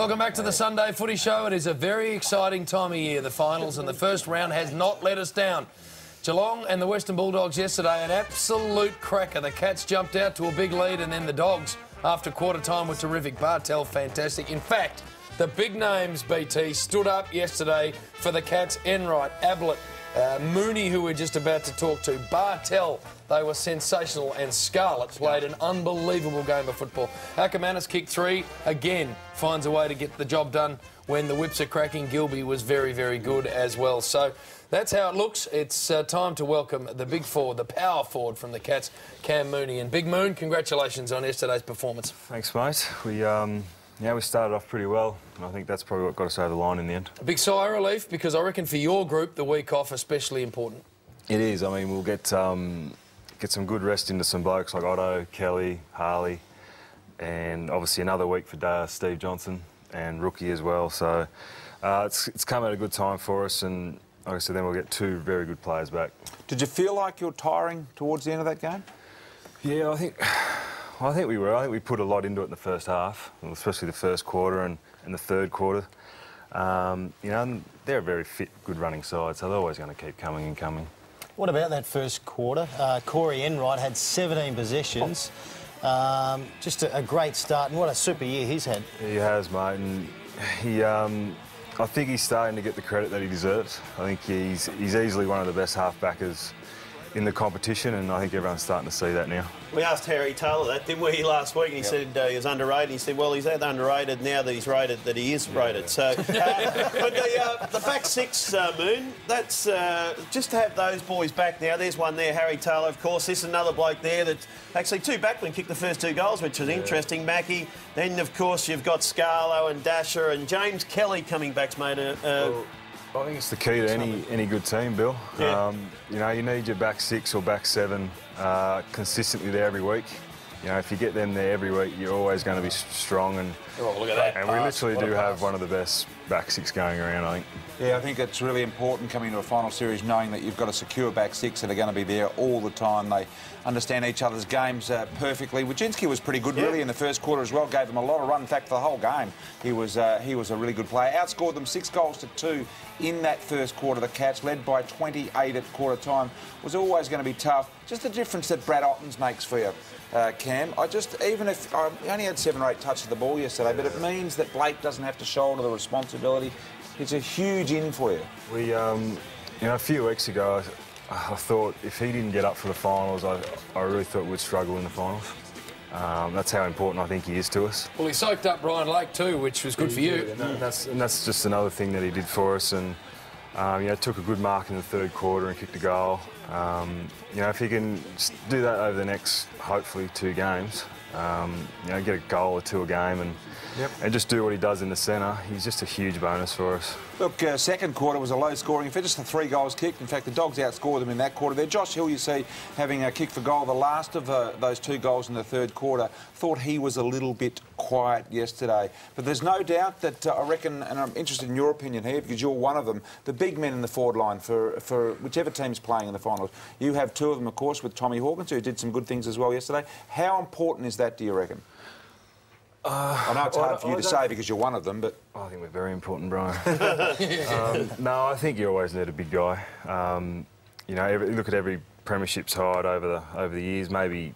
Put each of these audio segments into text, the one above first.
Welcome back to the Sunday Footy Show. It is a very exciting time of year, the finals, and the first round has not let us down. Geelong and the Western Bulldogs yesterday, an absolute cracker. The Cats jumped out to a big lead, and then the Dogs, after quarter time, were terrific. Bartel, fantastic. In fact, the big names, BT, stood up yesterday for the Cats. Enright, Ablett, uh, Mooney, who we're just about to talk to, Bartel, they were sensational, and Scarlett played an unbelievable game of football. Akermanis kicked three, again, finds a way to get the job done when the whips are cracking. Gilbee was very, very good as well. So that's how it looks. It's uh, time to welcome the big forward, the power forward from the Cats, Cam Mooney. And Big Moon, congratulations on yesterday's performance. Thanks, mate. We um, yeah, we started off pretty well, and I think that's probably what got us over the line in the end. A big sigh of relief because I reckon for your group, the week off especially important. It is. I mean, we'll get um, get some good rest into some blokes like Otto, Kelly, Harley, and obviously another week for uh, Steve Johnson and rookie as well. So uh, it's it's come at a good time for us, and like I said, then we'll get two very good players back. Did you feel like you're tiring towards the end of that game? Yeah, I think. I think we were. I think we put a lot into it in the first half, especially the first quarter and, and the third quarter. Um, you know, they're a very fit, good running side, so they're always going to keep coming and coming. What about that first quarter? Uh, Corey Enright had 17 possessions. Um, just a, a, great start, and what a super year he's had. He has, mate, and he. Um, I think he's starting to get the credit that he deserves. I think he's he's easily one of the best halfbackers in the competition, and I think everyone's starting to see that now. We asked Harry Taylor that, didn't we, last week? And he yep. said uh, he was underrated. He said, well, he's that underrated now that he's rated that he is yeah, rated. Yeah. So, uh, but the, uh, the back six, uh, Moon, that's uh, just to have those boys back now. There's one there, Harry Taylor, of course. This is another bloke there that actually two backmen kicked the first two goals, which was yeah. interesting. Mackie. Then, of course, you've got Scarlo and Dasher and James Kelly coming back, mate. Uh, well, I think it's the key to any any good team, Bill. Yeah. Um, you know, you need your back six or back seven uh, consistently there every week. You know, if you get them there every week, you're always going to be strong. And oh, look at that! And pass. we literally do have one of the best back six going around. I think. Yeah, I think it's really important coming to a final series knowing that you've got a secure back six that are going to be there all the time. They understand each other's games uh, perfectly. Wojcinski was pretty good, yeah. really, in the first quarter as well. Gave them a lot of run. In fact, for the whole game, he was uh, he was a really good player. Outscored them six goals to two in that first quarter. The Cats led by 28 at quarter time was always going to be tough. Just the difference that Brad Ottens makes for you. Uh, Cam, I just even if I only had seven or eight touches of the ball yesterday, but it means that Blake doesn't have to shoulder the responsibility it's a huge in for you. We, um, you know, a few weeks ago, I, I, thought if he didn't get up for the finals, I, I really thought we'd struggle in the finals. Um, that's how important I think he is to us. Well, he soaked up Brian Lake too, which was good for you. And, that, and, that's, and that's just another thing that he did for us. And um, you know, took a good mark in the third quarter and kicked a goal. Um, you know, if he can do that over the next, hopefully, two games, um, you know, get a goal or two a game and yep. and just do what he does in the centre. He's just a huge bonus for us. Look, uh, second quarter was a low scoring affair, just the three goals kicked. In fact, the Dogs outscored them in that quarter there. Josh Hill, you see, having a kick for goal, the last of uh, those two goals in the third quarter, thought he was a little bit quiet yesterday. But there's no doubt that uh, I reckon, and I'm interested in your opinion here because you're one of them, the big men in the forward line for, for whichever team's playing in the finals. You have two of them, of course, with Tommy Hawkins, who did some good things as well yesterday. How important is that, do you reckon? Uh, I know it's hard for you I to say because you're one of them, but I think we're very important, Brian. um, no, I think you always need a big guy. Um, you know, every, look at every premiership side over the over the years. Maybe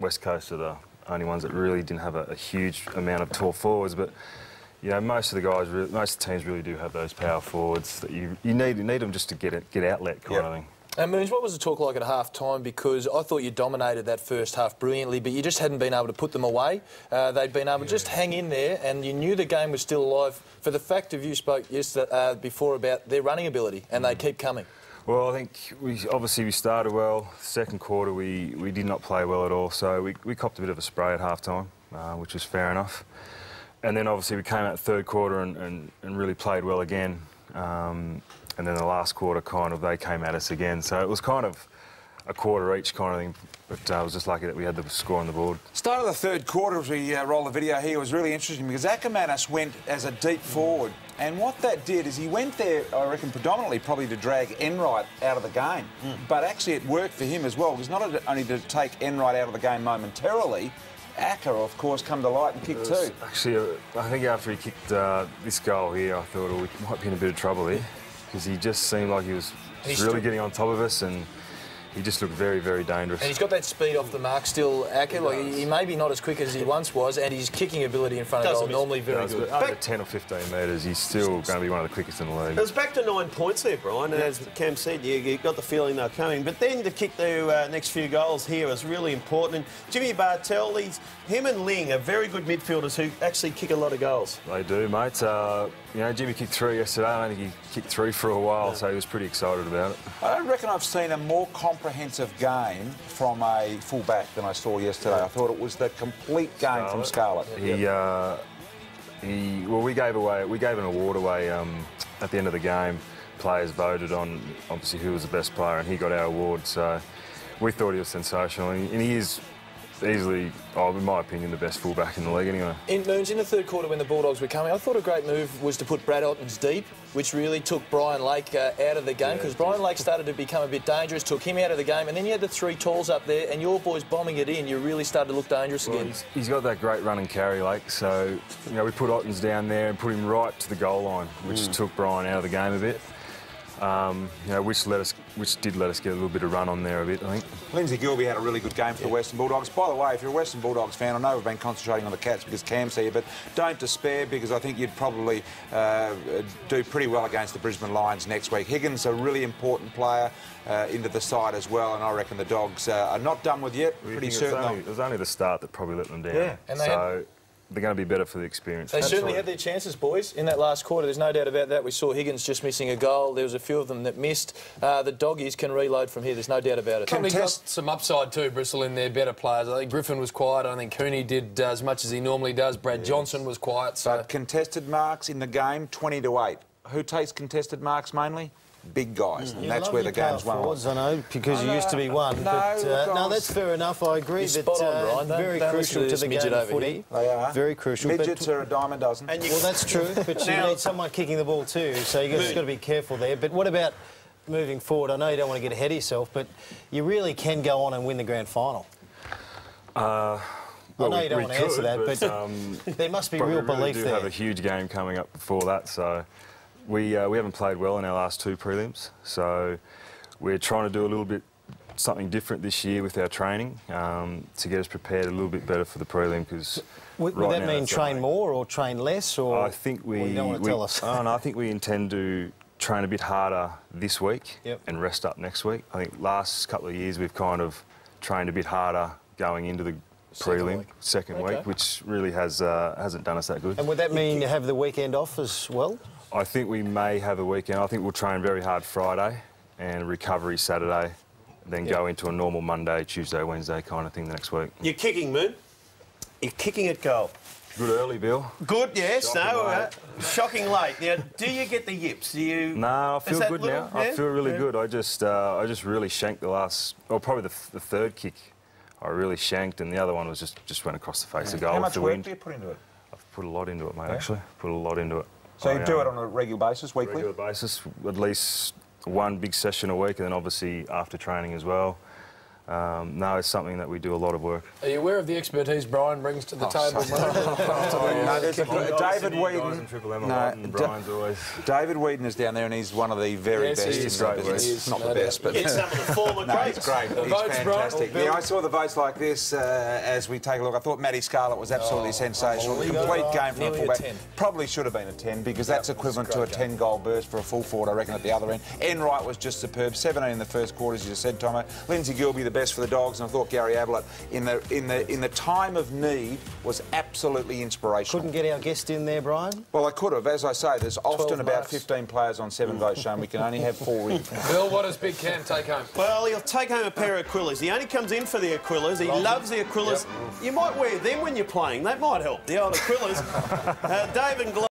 West Coast are the only ones that really didn't have a, a huge amount of tall forwards, but you know, most of the guys, most of the teams really do have those power forwards that you you need you need them just to get it, get outlet kind yep. of thing. And Moons, what was the talk like at half time? Because I thought you dominated that first half brilliantly, but you just hadn't been able to put them away. Uh, they'd been able yeah. to just hang in there, and you knew the game was still alive. For the fact of you spoke yesterday, uh, before about their running ability, and mm. they keep coming. Well, I think we obviously we started well. Second quarter, we, we did not play well at all, so we, we copped a bit of a spray at half time, uh, which was fair enough. And then obviously we came out third quarter and, and, and really played well again. Um, and then the last quarter, kind of, they came at us again. So it was kind of a quarter each kind of thing. But uh, I was just lucky that we had the score on the board. Start of the third quarter, as we uh, roll the video here, was really interesting because Akermanis went as a deep forward. And what that did is he went there, I reckon, predominantly probably to drag Enright out of the game. Mm. But actually, it worked for him as well because not only to take Enright out of the game momentarily, Acker, of course, come to light and kick two. Actually, uh, I think after he kicked uh, this goal here, I thought oh, we might be in a bit of trouble here because he just seemed like he was He's really getting on top of us and he just looked very, very dangerous. And he's got that speed off the mark still, Acker. Like, he may be not as quick as he once was, and his kicking ability in front of Doesn't goal normally very Does, good. but Under 10 or 15 metres, he's still going to be one of the quickest in the league. It was back to nine points there, Brian, and as Cam said, you, you got the feeling they're coming. But then to kick the uh, next few goals here was really important. And Jimmy Bartel, he's, him and Ling are very good midfielders who actually kick a lot of goals. They do, mate. Uh, you know, Jimmy kicked three yesterday. I don't think he kicked three for a while, so he was pretty excited about it. I don't reckon I've seen a more comprehensive game from a fullback than I saw yesterday. I thought it was the complete game from Scarlett. He, uh, he, well, we gave away, we gave an award away um, at the end of the game. Players voted on obviously who was the best player, and he got our award. So we thought he was sensational, and he is easily, oh, in my opinion, the best fullback in the league anyway. In Moons, in the third quarter when the Bulldogs were coming, I thought a great move was to put Brad Ottens deep, which really took Brian Lake uh, out of the game because Brian Lake started to become a bit dangerous, took him out of the game, and then you had the three talls up there, and your boys bombing it in. You really started to look dangerous Well, again. he's, he's got that great run and carry, Lake, so. You know, we put Ottens down there and put him right to the goal line, which took Brian out of the game a bit. Um, you know, which let us, which did let us get a little bit of run on there a bit, I think. Lindsay Gilbee had a really good game for the Western Bulldogs. By the way, if you're a Western Bulldogs fan, I know we've been concentrating on the Cats because Cam's here, but don't despair because I think you'd probably uh, do pretty well against the Brisbane Lions next week. Higgins, a really important player uh, into the side as well, and I reckon the Dogs uh, are not done with yet. Pretty think it was certain. only- It was only the start that probably let them down. Yeah. And they so they're going to be better for the experience. They certainly had their chances, boys, in that last quarter. There's no doubt about that. We saw Higgins just missing a goal. There was a few of them that missed. Uh, the doggies can reload from here. There's no doubt about it. Probably got some upside too, Bristol, in their better players. I think Griffin was quiet. I think Cooney did uh, as much as he normally does. Brad Johnson was quiet. So But contested marks in the game, 20 to 8. Who takes contested marks mainly? Big guys. And You that's where the game's power won. forwards, I know, because you used to be one. No, but uh, no, that's fair enough. I agree. You're that spot on, uh, Brian. Very don't crucial to to the midget game of over footy. here. They are. Very crucial. but- Midgets are a dime a dozen. And you, Well, that's true, but you Now- need someone kicking the ball too, so you've just got to be careful there. But what about moving forward? I know you don't want to get ahead of yourself, but you really can go on and win the grand final. I know you don't want to answer that, but, but, um, there must be real we really belief do there. have a huge game coming up before that, so we uh, we haven't played well in our last two prelims. So we're trying to do a little bit something different this year with our training um, to get us prepared a little bit better for the prelim because. Would, would that mean train main- more or train less? Or I think we. Well, don't want to we- tell us. Oh, no, I think we intend to train a bit harder this week Yep. and rest up next week. I think last couple of years we've kind of trained a bit harder going into the Second prelim week. second Okay. week, which really has uh, hasn't done us that good. And would that mean you have the weekend off as well? I think we may have a weekend. I think we'll train very hard Friday and recovery Saturday, then go into a normal Monday, Tuesday, Wednesday kind of thing the next week. you're kicking, Moon. You're kicking at goal. Good early, Bill. Good, yes, Shocking no. late. Uh, shocking late. Now, do you get the yips? Do you? No, I feel good little- now. I feel really Yeah. good. I just, uh, I just really shanked the last, or probably the, the third kick. I really shanked, and the other one was just just went across the face of goal How much the work wind. do you put into it? I've put a lot into it, mate. Actually, put a lot into it. So you do it on a regular basis, weekly? regular basis, at least one big session a week, and then obviously after training as well. Um, no, it's something that we do a lot of work. are you aware of the expertise Brian brings to the table? No, there's a, David Guys Whedon. in Triple M a No, Da- Brian's always. David Whedon is down there, and he's one of the very Yes, he best is. in the Great business. He is, Not no the doubt. best, but Get some of the former No, greats. it's great. The He's votes, Brian. fantastic. Bill. Yeah, I saw the votes like this uh, as we take a look. I thought Matty Scarlett was absolutely sensational. Nearly Complete got- game for a nearly fullback. Probably should have been a 10 because that's equivalent to a 10 goal burst for a full forward, I reckon, at the other end. Enright was just superb. 17 in the first quarter, as you said, Tomo. Lindsay Gilbee, the best for the Dogs, and I thought Gary Ablett, in the in the in the time of need, was absolutely inspirational. Couldn't get our guest in there, Brian. Well, I could have. As I say, there's often about marks. 15 players on seven votes, Shane. We can only have four in. Bill, what does Big Cam take home? Well, he'll take home a pair of Aquilas. He only comes in for the Aquilas. He loves the Aquilas. You might wear them when you're playing. That might help. The old Aquilas. uh, Dave and Glo-